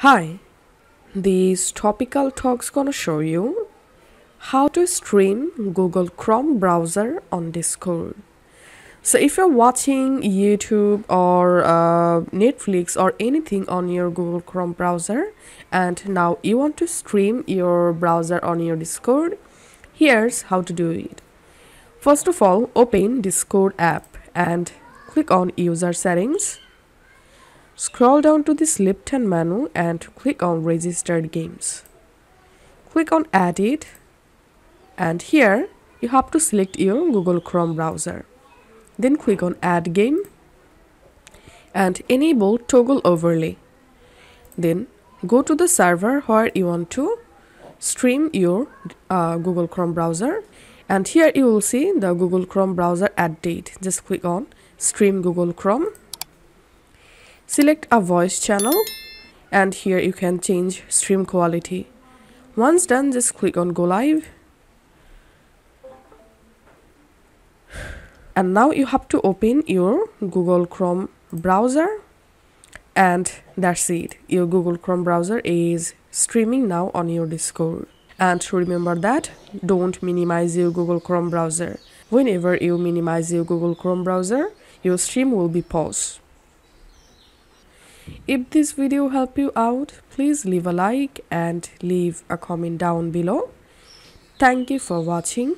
Hi, these topical talks gonna show you how to stream Google Chrome browser on Discord. So if you're watching YouTube or uh, Netflix or anything on your Google Chrome browser and now you want to stream your browser on your Discord, here's how to do it. First of all, open Discord app and click on user settings Scroll down to this left-hand menu and click on registered games. Click on add it and here you have to select your Google Chrome browser. Then click on add game and enable toggle overlay. Then go to the server where you want to stream your uh, Google Chrome browser and here you will see the Google Chrome browser add date. Just click on stream Google Chrome Select a voice channel and here you can change stream quality. Once done, just click on go live. And now you have to open your Google Chrome browser and that's it. Your Google Chrome browser is streaming now on your Discord. And remember that don't minimize your Google Chrome browser. Whenever you minimize your Google Chrome browser, your stream will be paused. If this video helped you out, please leave a like and leave a comment down below. Thank you for watching.